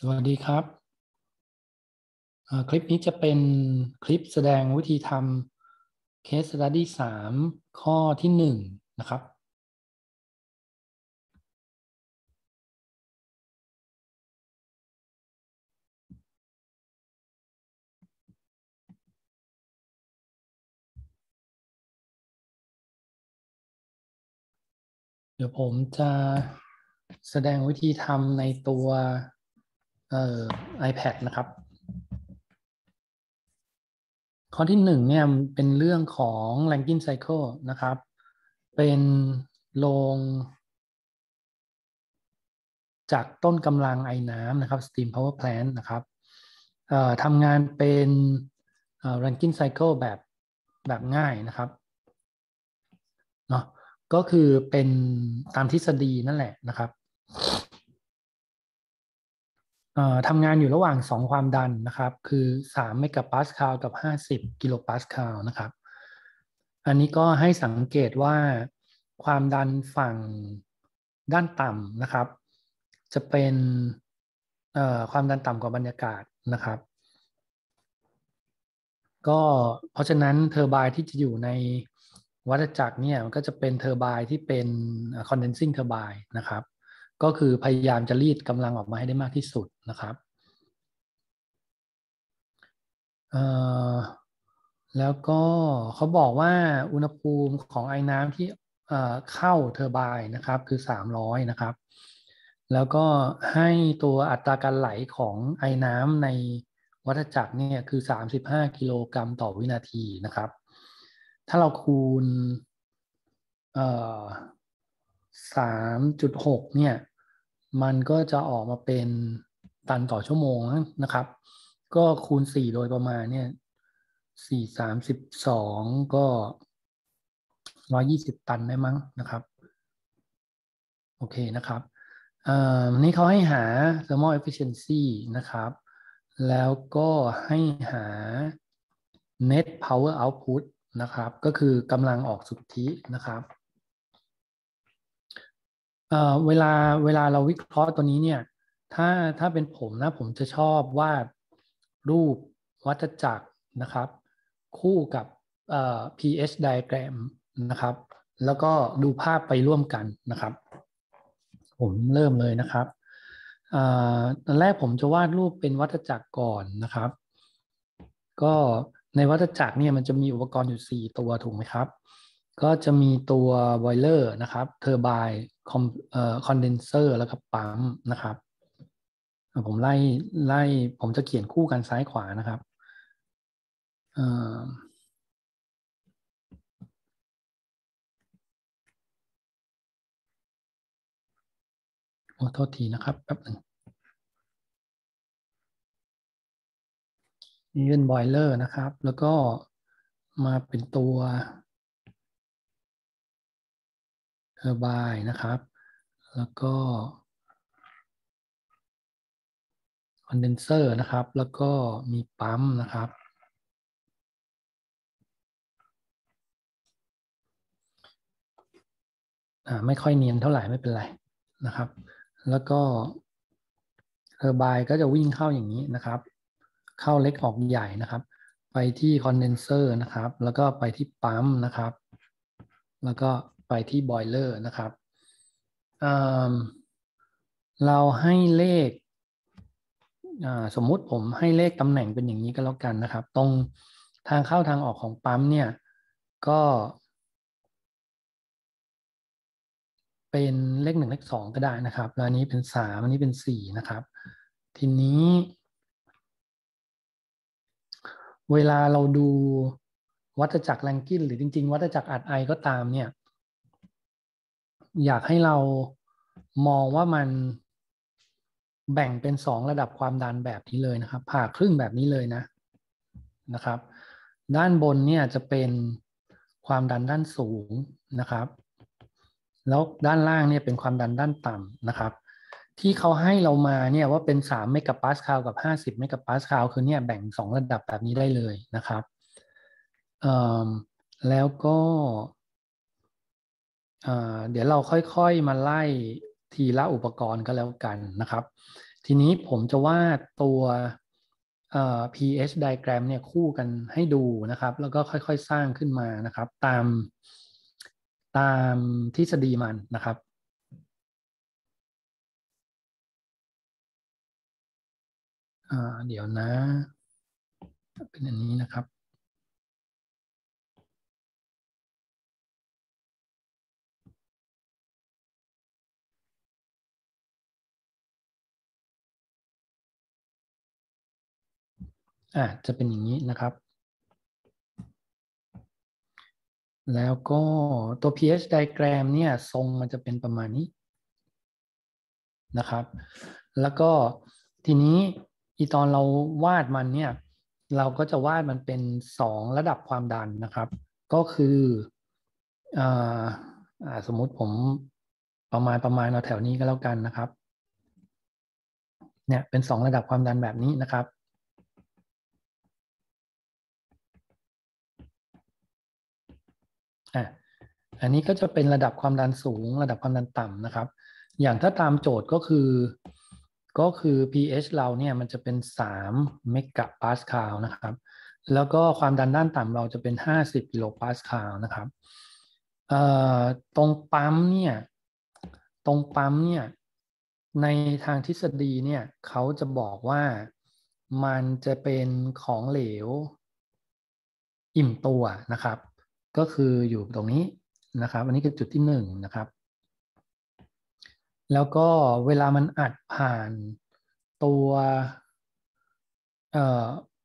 สวัสดีครับ คลิปนี้จะเป็นคลิปแสดงวิธีทำ Case Study 3 ข้อที่ 1 นะครับ เดี๋ยวผมจะแสดงวิธีทำในตัว เอ่อ iPad นะครับ ข้อที่หนึ่งเนี่ยเป็นเรื่องของ Rankine Cycle นะครับ เป็นโรงจากต้นกำลังไอน้ำนะครับ Steam Power Plant นะครับทำงานเป็น Rankine Cycle แบบแบบง่ายนะครับเนาะก็คือเป็นตามทฤษฎีนั่นแหละนะครับ ทำงานอยู่ระหว่าง 2 ความดันนะครับ คือ3เมกะปาสคาลกับ 50 กิโลปาสคาลนะครับ อันนี้ก็ให้สังเกตว่าความดันฝั่งด้านต่ำนะครับ จะเป็นความดันต่ำกว่าบรรยากาศนะครับ ก็เพราะฉะนั้น turbine ที่จะอยู่ในวัฏจักรเนี่ยมันก็จะเป็น turbine ที่เป็น condensing turbine นะครับ ก็คือพยายามจะรีดกำลังออกมาให้ได้มากที่สุดนะครับแล้วก็เขาบอกว่าอุณหภูมิของไอ้น้ำที่เข้า turbine นะครับคือ 300 นะครับ แล้วก็ให้ตัวอัตราการไหลของไอ้น้ำในวัฏจักรเนี่ยคือ 35 กิโลกรัมต่อวินาทีนะครับ ถ้าเราคูณสามจุดหกเนี่ย มันก็จะออกมาเป็นตันต่อชั่วโมงนะครับ ก็คูณสี่โดยประมาณเนี่ยสี่สามสิบสองก็ร้อยี่สิบตันได้มั้งนะครับ โอเคนะครับอันนี้เขาให้หา thermal efficiency นะครับ แล้วก็ให้หา net power output นะครับ ก็คือกำลังออกสุทธินะครับ เวลาเวลาเราวิเคราะห์ตัวนี้เนี่ย ถ้าถ้าเป็นผมนะผมจะชอบวาดรูปวัฏจักรนะครับ คู่กับ P-h diagram นะครับ แล้วก็ดูภาพไปร่วมกันนะครับ ผมเริ่มเลยนะครับตอนแรกผมจะวาดรูปเป็นวัฏจักรก่อนนะครับ ก็ในวัฏจักรเนี่ยมันจะมีอุปกรณ์อยู่ 4 ตัวถูกไหมครับ ก็จะมีตัว boiler นะครับ turbine คอมเอ่อคอนเดนเซอร์แล้วก็ปั๊มนะครับ ผมไล่ไล่ผมจะเขียนคู่กันซ้ายขวานะครับเอ่อโอ้โทษทีนะครับแป๊บหนึ่งนี่เป็นบอยเลอร์นะครับ แล้วก็มาเป็นตัว เทอร์บายนะครับ แล้วก็คอนเดนเซอร์นะครับ แล้วก็มีปั๊มนะครับ ไม่ค่อยเนียนเท่าไหร่ไม่เป็นไรนะครับ แล้วก็ turbine ก็จะวิ่งเข้าอย่างนี้นะครับ เข้าเล็กออกใหญ่นะครับ ไปที่คอนเดนเซอร์นะครับ แล้วก็ไปที่ปั๊มนะครับ แล้วก็ ไปที่บอยเลอร์นะครับเราให้เลขสมมุติผมให้เลขตำแหน่งเป็นอย่างนี้ก็แล้วกันนะครับ ตรงทางเข้าทางออกของปั๊มเนี่ยก็เป็นเลขหนึ่งเลขสองก็ได้นะครับแล้วอันนี้เป็นสามอันนี้เป็นสี่นะครับ ทีนี้ เวลาเราดูวัฏจักรแรงกินหรือจริง ๆ วัฏจักรอัดไอก็ตามเนี่ย อยากให้เรามองว่ามันแบ่งเป็นสองระดับความดันแบบนี้เลยนะครับ ผ่าครึ่งแบบนี้เลยนะนะครับ ด้านบนเนี่ยจะเป็นความดันด้านสูงนะครับ แล้วด้านล่างเนี่ยเป็นความดันด้านต่ำนะครับ ที่เขาให้เรามาเนี่ยว่าเป็น3เมกะปาสคาลกับ 50เมกะปาสคาลคือเนี่ยแบ่ง 2 ระดับแบบนี้ได้เลยนะครับแล้วก็ เดี๋ยวเราค่อยๆมาไล่ทีละอุปกรณ์ก็แล้วกันนะครับ ทีนี้ผมจะวาดตัว pH diagram เนี่ยคู่กันให้ดูนะครับ แล้วก็ค่อยๆสร้างขึ้นมานะครับ ตามตามทฤษฎีมันนะครับเดี๋ยวนะ เป็นอันนี้นะครับ อะจะเป็นอย่างนี้นะครับ แล้วก็ตัว pH diagram เนี่ยทรงมันจะเป็นประมาณนี้นะครับ แล้วก็ทีนี้อีตอนเราวาดมันเนี่ยเราก็จะวาดมันเป็นสองระดับความดันนะครับ ก็คืออสมมุติผมประมาณประมาณเราแถวนี้ก็แล้วกันนะครับ เนี่ยเป็นสองระดับความดันแบบนี้นะครับ อะอันนี้ก็จะเป็นระดับความดันสูง ระดับความดันต่ำนะครับ อย่างถ้าตามโจทย์ก็คือ ก็คือ pH เราเนี่ยมันจะเป็น3เมกะปาสคาลนะครับ แล้วก็ความดันด้านต่ำเราจะเป็น 50กิโลปาสคาลนะครับตรงปั๊มเนี่ย ตรงปั๊มเนี่ย ในทางทฤษฎีเนี่ยเขาจะบอกว่ามันจะเป็นของเหลว อิ่มตัวนะครับ ก็คืออยู่ตรงนี้นะครับ อันนี้คือจุดที่หนึ่งนะครับ แล้วก็เวลามันอัดผ่านตัว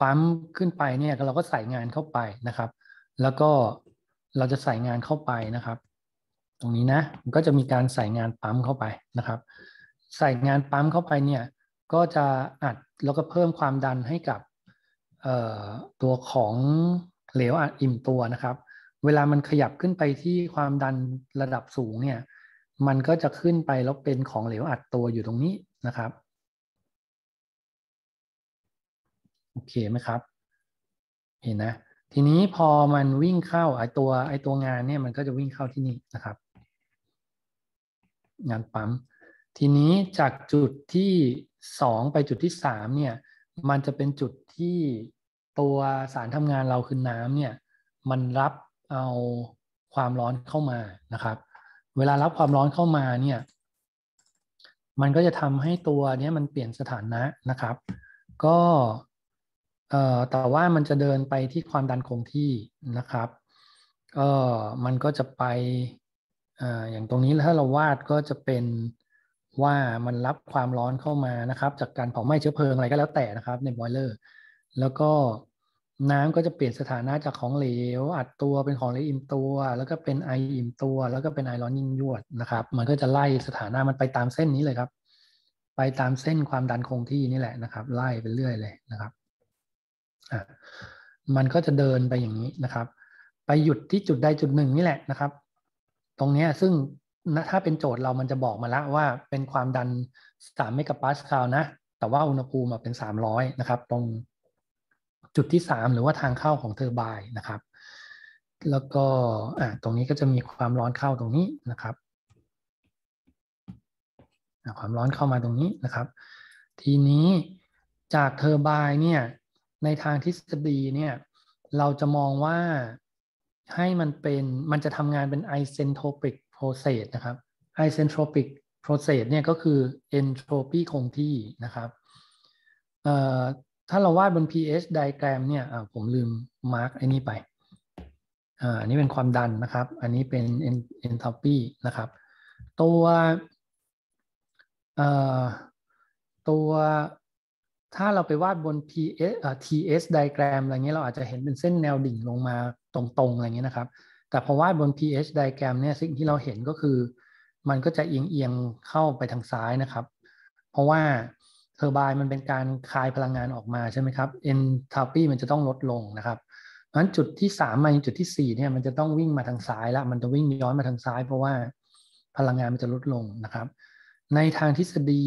ปั๊มขึ้นไปเนี่ยเราก็ใส่งานเข้าไปนะครับ แล้วก็เราจะใส่งานเข้าไปนะครับ ตรงนี้นะมันก็จะมีการใส่งานปั๊มเข้าไปนะครับ ใส่งานปั๊มเข้าไปเนี่ยก็จะอัดแล้วก็เพิ่มความดันให้กับตัวของเหลวอัดอิ่มตัวนะครับ เวลามันขยับขึ้นไปที่ความดันระดับสูงเนี่ย มันก็จะขึ้นไปแล้วเป็นของเหลวอัดตัวอยู่ตรงนี้นะครับ โอเคไหมครับ เห็นนะ ทีนี้พอมันวิ่งเข้าไอตัวไอตัวงานเนี่ยมันก็จะวิ่งเข้าที่นี่นะครับ งานปั๊ม ทีนี้จากจุดที่สองไปจุดที่สามเนี่ย มันจะเป็นจุดที่ตัวสารทำงานเราคือน้ำเนี่ย มันรับ เอาความร้อนเข้ามานะครับ เวลารับความร้อนเข้ามาเนี่ยมันก็จะทำให้ตัวนี้มันเปลี่ยนสถานะนะครับ ก็เอ่อแต่ว่ามันจะเดินไปที่ความดันคงที่นะครับเออมันก็จะไปอ่าอย่างตรงนี้ถ้าเราวาดก็จะเป็นว่ามันรับความร้อนเข้ามานะครับ จากการเผาไหม้เชื้อเพลิงอะไรก็แล้วแต่นะครับในบอยเลอร์ แล้วก็ น้ำก็จะเปลี่ยนสถานะจากของเหลว อัดตัวเป็นของเหลวอิ่มตัว แล้วก็เป็นไออิ่มตัว แล้วก็เป็นไอร้อนยิ่งยวดนะครับ มันก็จะไล่สถานะมันไปตามเส้นนี้เลยครับ ไปตามเส้นความดันคงที่นี่แหละนะครับ ไล่ไปเรื่อยเลยนะครับอะมันก็จะเดินไปอย่างนี้นะครับ ไปหยุดที่จุดใดจุดหนึ่งนี่แหละนะครับ ตรงนี้ซึ่งถ้าเป็นโจทย์เรามันจะบอกมาแล้วว่าเป็นความดัน3เมกะปาสคาลนะแต่ว่าอุณหภูมิเป็น300นะครับ ตรง จุดที่ 3 หรือว่าทางเข้าของเทอร์ไบน์นะครับ แล้วก็ตรงนี้ก็จะมีความร้อนเข้าตรงนี้นะครับ ความร้อนเข้ามาตรงนี้นะครับ ทีนี้จากเทอร์ไบน์เนี่ยในทางทฤษฎีเนี่ยเราจะมองว่าให้มันเป็นมันจะทำงานเป็น isentropic process นะครับ isentropic process เนี่ยก็คือ entropy คงที่นะครับ ถ้าเราวาดบน pH diagram เนี่ยผมลืมมาร์กไอ้นี่ไปอันนี้เป็นความดันนะครับ อันนี้เป็น enthalpy นะครับ ตัวตัวถ้าเราไปวาดบน PS TS diagram อะไรเงี้ยเราอาจจะเห็นเป็นเส้นแนวดิ่งลงมาตรงๆอะไรเงี้ยนะครับ แต่พอวาดบน pH diagram เนี่ยสิ่งที่เราเห็นก็คือ มันก็จะเอียงๆเข้าไปทางซ้ายนะครับ เพราะว่า เทอร์ไบน์มันเป็นการคายพลังงานออกมาใช่ไหมครับเอนทาลปีมันจะต้องลดลงนะครับเพราะฉะนั้นจุดที่3มาจุดที่4เนี่ยมันจะต้องวิ่งมาทางซ้ายแล้วมันจะวิ่งย้อนมาทางซ้าย เพราะว่าพลังงานมันจะลดลงนะครับ ในทางทฤษฎี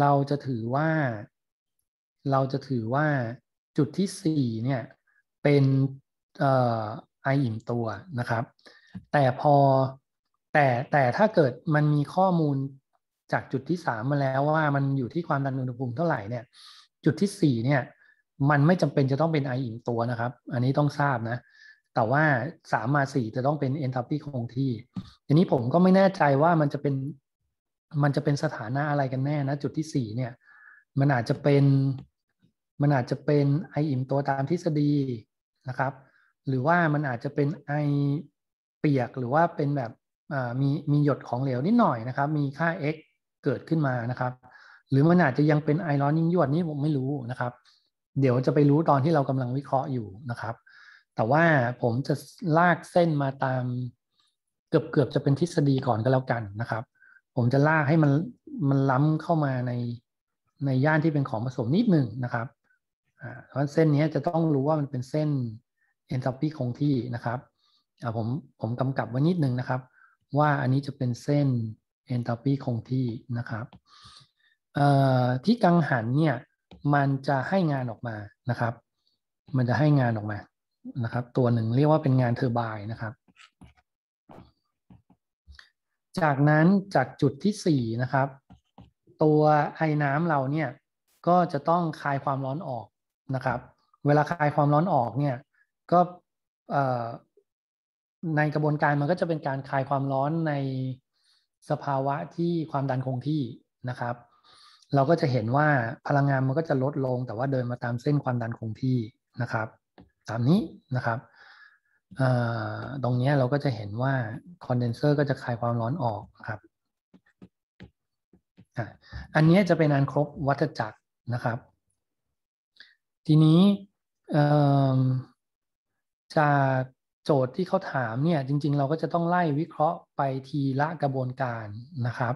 เราจะถือว่า เราจะถือว่าจุดที่4เนี่ยเป็นไออิ่มตัวนะครับ แต่พอแต่แต่ถ้าเกิดมันมีข้อมูล จากจุดที่สามมาแล้วว่ามันอยู่ที่ความดันอุณหภูมิเท่าไหร่เนี่ย จุดที่สี่เนี่ย มันไม่จำเป็นจะต้องเป็นไออิ่มตัวนะครับ อันนี้ต้องทราบนะ แต่ว่าสามมาสี่จะต้องเป็นเอนทาปีคงที่ทีนี้ผมก็ไม่แน่ใจว่ามันจะเป็น มันจะเป็นสถานะอะไรกันแน่นะจุดที่สี่เนี่ย มันอาจจะเป็นมันอาจจะเป็นไออิ่มตัวตามทฤษฎีนะครับ หรือว่ามันอาจจะเป็นไอเปียกหรือว่าเป็นแบบมีมีหยดของเหลวนิดหน่อยนะครับ มีค่า x เกิดขึ้นมานะครับ หรือมันอาจจะยังเป็นไอร้อนยิ่งยวดนี่ผมไม่รู้นะครับ เดี๋ยวจะไปรู้ตอนที่เรากำลังวิเคราะห์อยู่นะครับ แต่ว่าผมจะลากเส้นมาตามเกือบเกือบจะเป็นทฤษฎีก่อนก็แล้วกันนะครับ ผมจะลากให้มันมันล้ำเข้ามาในในย่านที่เป็นของผสมนิดหนึ่งนะครับเพราะเส้นนี้จะต้องรู้ว่ามันเป็นเส้นเอนทรปีคงที่นะครับผมผมกำกับไว้นิดหนึ่งนะครับ ว่าอันนี้จะเป็นเส้น เอนทรปีคงที่นะครับที่กังหันเนี่ยมันจะให้งานออกมานะครับ มันจะให้งานออกมานะครับ ตัวหนึ่งเรียกว่าเป็นงานเทอร์ไบน์นะครับ จากนั้นจากจุดที่4นะครับ ตัวไอ้น้ำเราเนี่ยก็จะต้องคายความร้อนออกนะครับ เวลาคายความร้อนออกเนี่ยก็ในกระบวนการมันก็จะเป็นการคายความร้อนใน สภาวะที่ความดันคงที่นะครับ เราก็จะเห็นว่าพลังงานมันก็จะลดลง แต่ว่าเดินมาตามเส้นความดันคงที่นะครับ ตามนี้นะครับตรงนี้เราก็จะเห็นว่าคอนเดนเซอร์ก็จะคายความร้อนออกครับอันนี้จะเป็นอันครบวัฏจักรนะครับ ทีนี้จาก โจทย์ที่เขาถามเนี่ยจริง ๆ เราก็จะต้องไล่วิเคราะห์ไปทีละกระบวนการนะครับ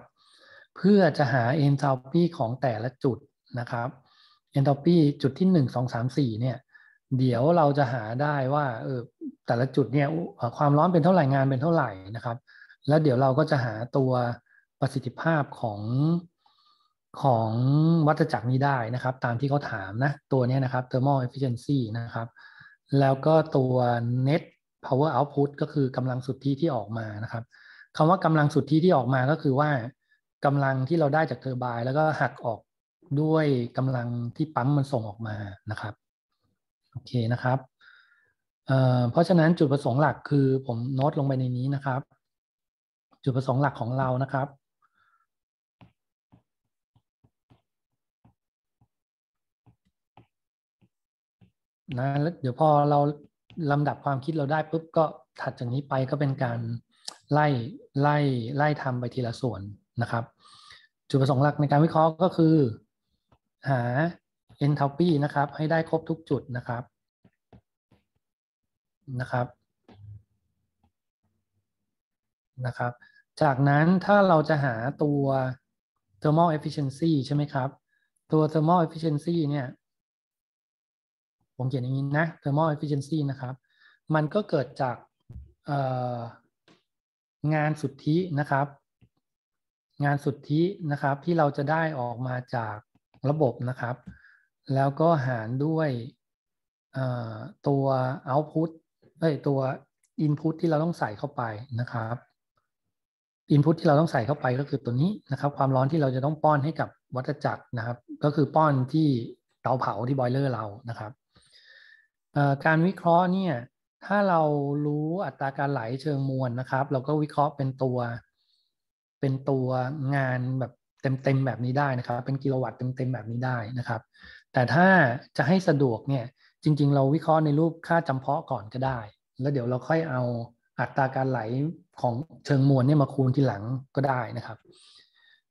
เพื่อจะหาเอนทาปีของแต่ละจุดนะครับเอนทาปีจุดที่ 1 2 3 4เนี่ยเดี๋ยวเราจะหาได้ว่าเออแต่ละจุดเนี่ยความร้อนเป็นเท่าไหร่งานเป็นเท่าไหร่นะครับ แล้วเดี๋ยวเราก็จะหาตัวประสิทธิภาพของของวัฏจักรนี้ได้นะครับ ตามที่เขาถามนะตัวนี้นะครับ thermal efficiency นะครับ แล้วก็ตัว net power output ก็คือกำลังสุทธิที่ออกมานะครับคำว่ากำลังสุทธิที่ออกมาก็คือว่ากำลังที่เราได้จากเทอร์ไบน์แล้วก็หักออกด้วยกำลังที่ปั๊มมันส่งออกมานะครับโอเคนะครับเเพราะฉะนั้นจุดประสงค์หลักคือผมโน้ตลงไปในนี้นะครับ จุดประสงค์หลักของเรานะครับ นะแล้วเดี๋ยวพอเรา ลำดับความคิดเราได้ปุ๊บก็ถัดจากนี้ไปก็เป็นการไล่ไล่ไล่ทำไปทีละส่วนนะครับ จุดประสงค์หลักในการวิเคราะห์ก็คือ หา enthalpy นะครับ ให้ได้ครบทุกจุดนะครับนะครับนะครับ จากนั้นถ้าเราจะหาตัว thermal efficiency ใช่ไหมครับ ตัว thermal efficiency เนี่ย ผมเขียนอย่างนี้นะ thermal efficiency นะครับ มันก็เกิดจากงานสุทธินะครับ งานสุทธินะครับที่เราจะได้ออกมาจากระบบนะครับ แล้วก็หารด้วยตัว output เอ้ยตัว input ที่เราต้องใส่เข้าไปนะครับ input ที่เราต้องใส่เข้าไปก็คือตัวนี้นะครับ ความร้อนที่เราจะต้องป้อนให้กับวัฏจักรนะครับ ก็คือป้อนที่เตาเผาที่บอยเลอร์เรานะครับ การวิเคราะห์เนี่ยถ้าเรารู้อัตราการไหลเชิงมวลนะครับ เราก็วิเคราะห์เป็นตัว เป็นตัวงานแบบเต็มๆแบบนี้ได้นะครับ เป็นกิโลวัตต์เต็มๆแบบนี้ได้นะครับ แต่ถ้าจะให้สะดวกเนี่ยจริง ๆ เราวิเคราะห์ในรูปค่าจำเพาะก่อนก็ได้ แล้วเดี๋ยวเราค่อยเอาอัตราการไหลของเชิงมวลเนี่ยมาคูณทีหลังก็ได้นะครับ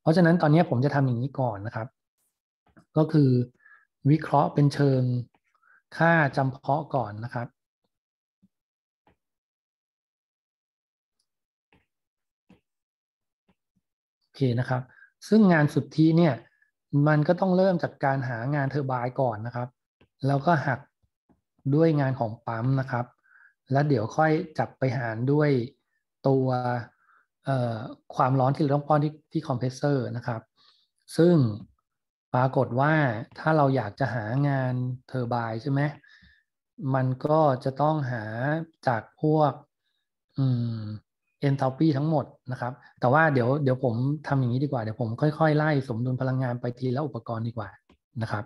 เพราะฉะนั้นตอนนี้ผมจะทำอย่างนี้ก่อนนะครับ ก็คือวิเคราะห์เป็นเชิง ค่าจำเพาะก่อนนะครับ โอเคนะครับ ซึ่งงานสุทธิเนี่ย มันก็ต้องเริ่มจากการหางานเทอร์บายก่อนนะครับ แล้วก็หักด้วยงานของปั๊มนะครับ แล้วเดี๋ยวค่อยจับไปหารด้วยตัวความร้อนที่เราต้องป้อนที่ที่คอมเพรสเซอร์นะครับ ซึ่ง ปรากฏว่าถ้าเราอยากจะหางาน turbine ใช่ไหมมันก็จะต้องหาจากพวก enthalpy ทั้งหมดนะครับ แต่ว่าเดี๋ยวเดี๋ยวผมทำอย่างนี้ดีกว่า เดี๋ยวผมค่อยๆ ไล่สมดุลพลังงานไปทีละอุปกรณ์ดีกว่านะครับ